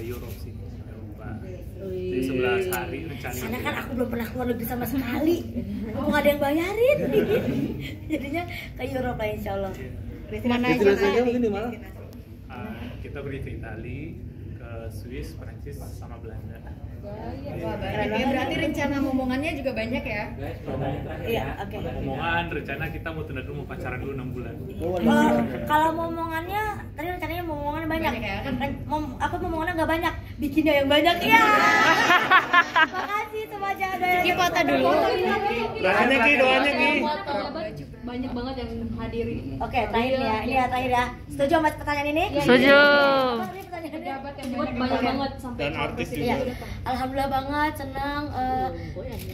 Europe sih Eropa jadi 11 hari rencana Karena kan aku belum pernah keluar negeri sama sekali. Mau nggak ada yang bayarin. Jadinya ke Eropa insya Allah. Mana aja Destinasinya Kak? mungkin di mana? Ah, kita pergi ke Itali ke Swiss Prancis sama Belanda Wah, banyak ya. Berarti rencana momongannya juga banyak ya? Iya, oke. omongan rencana kita mau tunda dulu mau pacaran dulu 6 bulan Kalau kalau momongannya banyak. Ya, kan? Mom- apa momongannya nggak banyak, bikinnya yang banyak ya. Makasih semua ada Ki foto dulu. Doanya Ki, doanya Ki. banyak banget yang hadiri Oke, terakhir ya. Ini ya terakhir ya. Setuju sama pertanyaan ini? Setuju. Pejabat yang buat banyak banget sampai Dan artis juga. Iya, alhamdulillah banget senang. eh,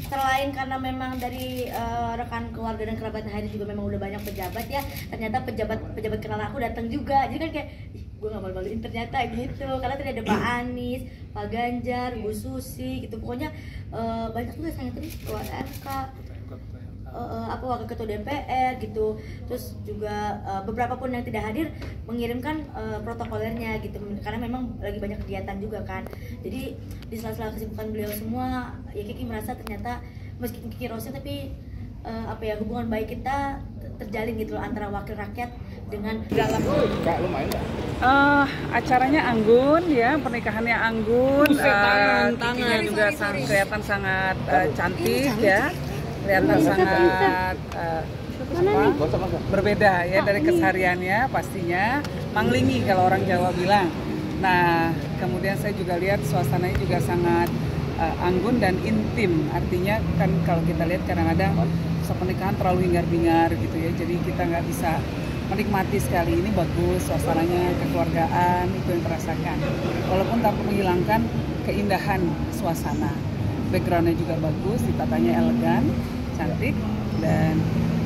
selain karena memang dari eh, rekan keluarga dan kerabat hari juga memang udah banyak pejabat ya. Ternyata pejabat pejabat kenal aku datang juga. Jadi kan kayak gue gak malu-maluin ternyata gitu. Karena tadi ada Pak Anies, Pak Ganjar, Bu Susi gitu. Pokoknya eh, banyak juga saya tadi ketua RK. eh, eh, apa wakil ketua DPR gitu terus juga eh, beberapa pun yang tidak hadir mengirimkan eh, protokolernya gitu karena memang lagi banyak kegiatan juga kan jadi di sela-sela kesibukan beliau semua ya Kiki merasa ternyata meski Kiki Rose tapi eh, apa ya hubungan baik kita terjalin gitu loh antara wakil rakyat dengan dalam Kak, lu main nggak? Eh, acaranya anggun ya, pernikahannya anggun. Eh, Kikinya juga sang- kelihatan sangat eh, cantik ya, kelihatan sangat eh, apa, berbeda ya dari kesehariannya pastinya. Manglingi kalau orang Jawa bilang. Nah, kemudian saya juga lihat suasananya juga sangat eh, anggun dan intim. Artinya kan kalau kita lihat kadang-kadang pernikahan terlalu hingar-bingar gitu ya, jadi kita nggak bisa menikmati sekali. Ini bagus suasananya kekeluargaan itu yang terasakan. Walaupun tanpa menghilangkan keindahan suasana. Backgroundnya juga bagus ditatanya elegan cantik dan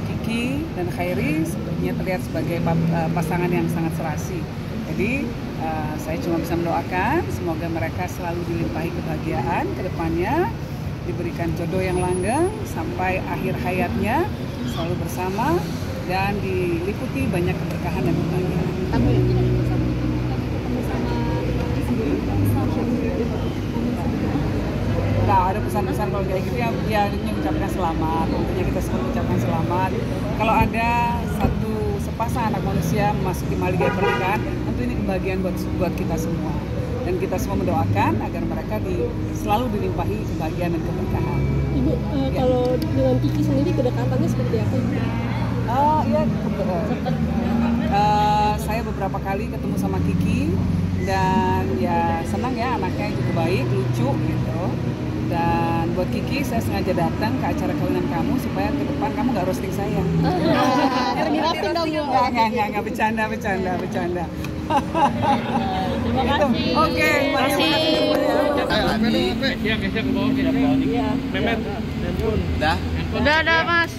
Kiki dan Khairi sepertinya terlihat sebagai eh, pasangan yang sangat serasi jadi eh, saya cuma bisa mendoakan semoga mereka selalu dilimpahi kebahagiaan ke depannya diberikan jodoh yang langgeng sampai akhir hayatnya selalu bersama dan diliputi banyak keberkahan dan kebahagiaan. sama Nah, ada pesan-pesan kalau kayak gitu ya, ya mengucapkan selamat. Tentunya kita semua mengucapkan selamat. Kalau ada satu sepasang anak manusia memasuki maligai pernikahan, kebahagiaan buat buat kita semua. Dan kita semua mendoakan agar mereka di, selalu dilimpahi kebahagiaan dan keberkahan. ibu eh, kalau dengan Kiki sendiri kedekatannya seperti apa ibu Oh iya, ke- eh, saya beberapa kali ketemu sama Kiki dan ya senang ya anaknya juga baik, lucu gitu. Dan buat Kiki saya sengaja datang ke acara kawinan kamu supaya ke depan kamu nggak roasting saya. Nggak, nggak, nggak, nggak bercanda, bercanda, bercanda. Gitu. Oke, terima kasih. Udah? Udah, udah, Mas.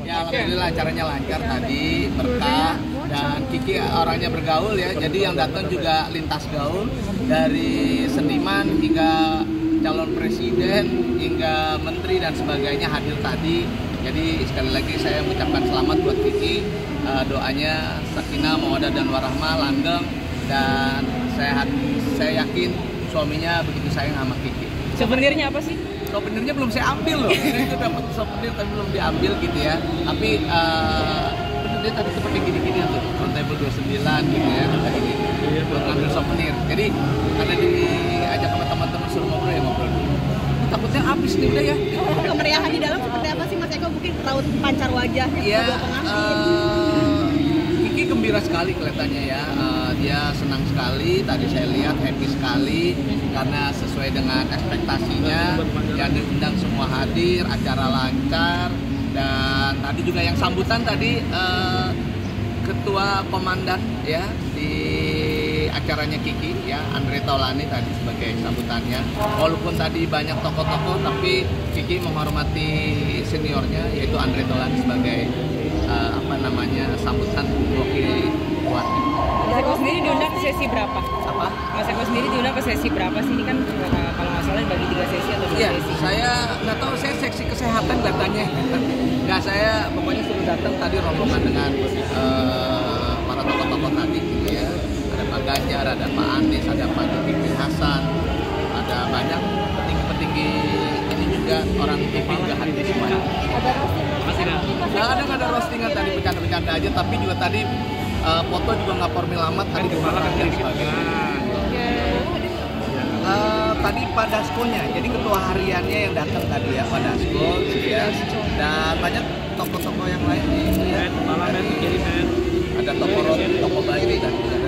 Ya alhamdulillah acaranya lancar tadi, berkah dan Kiki orangnya bergaul ya. Jadi yang datang juga lintas gaul dari seniman hingga calon presiden hingga menteri dan sebagainya hadir tadi. Jadi sekali lagi saya mengucapkan selamat buat Kiki. Eh, doanya sakinah, mawadah dan warahmah langgeng dan saya saya yakin suaminya begitu sayang sama Kiki. Souvenirnya apa sih? souvenirnya belum saya ambil loh. Ini itu dapat souvenir tapi belum diambil gitu ya. Tapi eh dia tadi seperti gini-gini tuh. Front table 29 gitu ya kayak gini. Buat ngambil souvenir. Jadi ada diajak sama teman-teman suruh ngobrol ya ngobrol dulu. Takutnya habis nih udah ya. Kemeriahan di dalam seperti apa sih Mas Eko? Mungkin raut pancar wajahnya Iya, kedua pengantin. eh, Kiki gembira sekali kelihatannya ya. Eh, dia senang sekali. Tadi saya lihat happy sekali karena sesuai dengan ekspektasinya. Yang diundang semua hadir, acara lancar dan tadi juga yang sambutan tadi eh, ketua komandan ya di acaranya Kiki ya Andre Taulani tadi sebagai sambutannya walaupun tadi banyak tokoh-tokoh tapi Kiki menghormati seniornya yaitu Andre Taulani sebagai eh, apa namanya sambutan mewakili keluarga Mas Eko sendiri diundang ke sesi berapa? apa Mas Eko sendiri diundang ke sesi berapa sih? Ini kan eh, kalau nggak salah dibagi tiga sesi atau dua Iya, sesi. saya nggak tahu saya seksi kesehatan datanya. Nggak saya pokoknya suruh datang tadi rombongan dengan eh, para tokoh-tokoh tadi gitu ya. Ada Pak Ganjar, ada Pak Anies, ada Pak Zulkifli Hasan, ada banyak petinggi-petinggi ini juga orang TV juga hadir semuanya. Nggak? Ada. Nggak ada roastingan tadi bercanda-bercanda aja, tapi juga tadi eh, foto juga nggak formal amat. Tadi di belakang dan sebagainya. Eh, tadi Pak Daskonya, jadi ketua hariannya yang datang tadi ya Pak Dasko, gitu ya. dan banyak tokoh-tokoh yang lain nih, ya. ada toko roti, toko baju dan juga ada